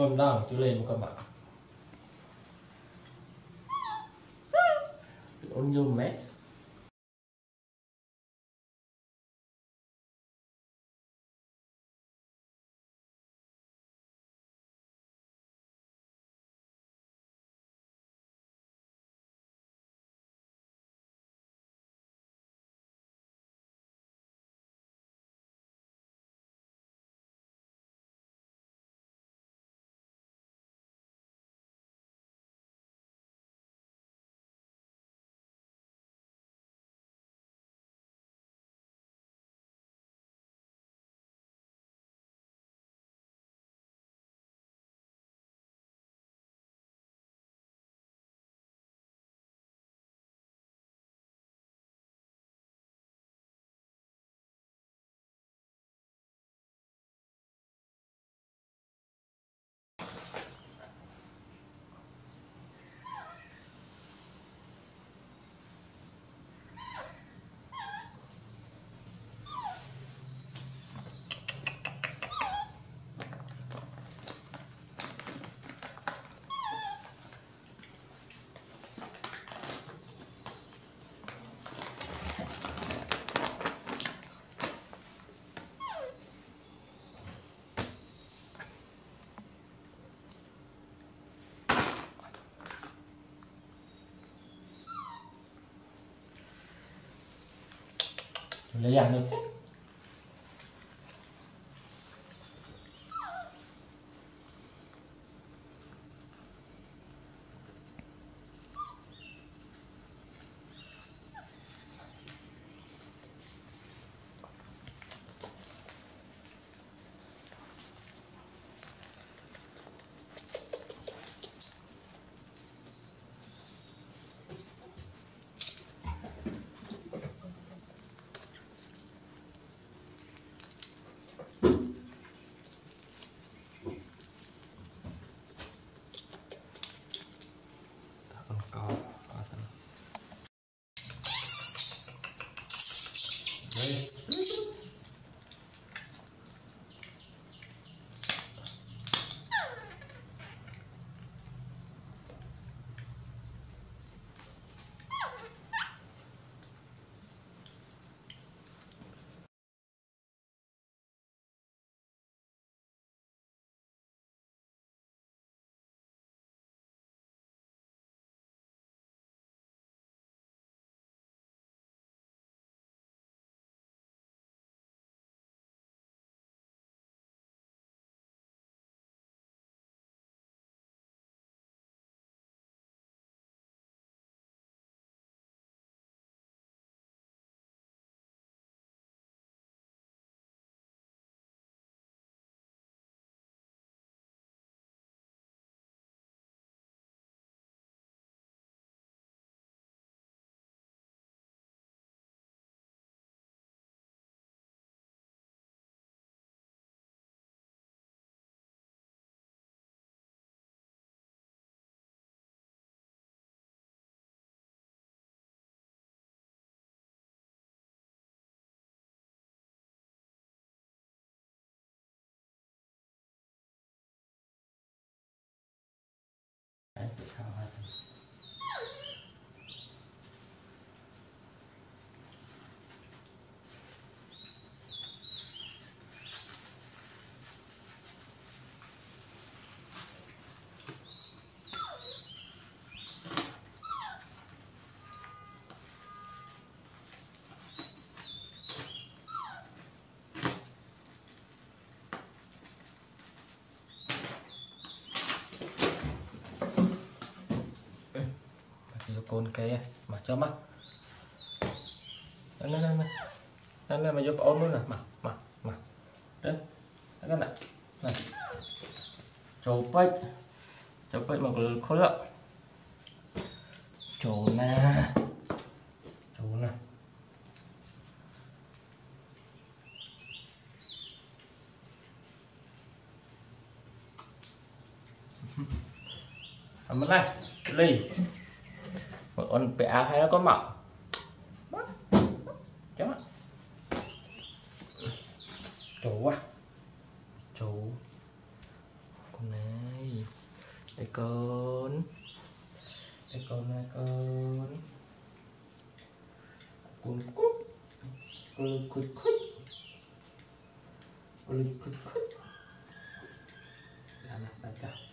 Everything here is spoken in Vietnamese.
con đang chú lên các bạn. Ôn nhung mẹ. Lấy. the đấy con cái mà cho mắt. Đây đây đây đây đây mà giúp ôn luôn nè. Mà mà mà đấy các bạn. Này. Chầu bách. Chầu bách một khối lượng. Chầu na chầu na Cảm ơn này, ly con bé áo hay nó có mọc chấm ạ. Chú à chú con này. Đây con. Đây con này con. Con cút. Con cút cút con cút cút đã là đã chào.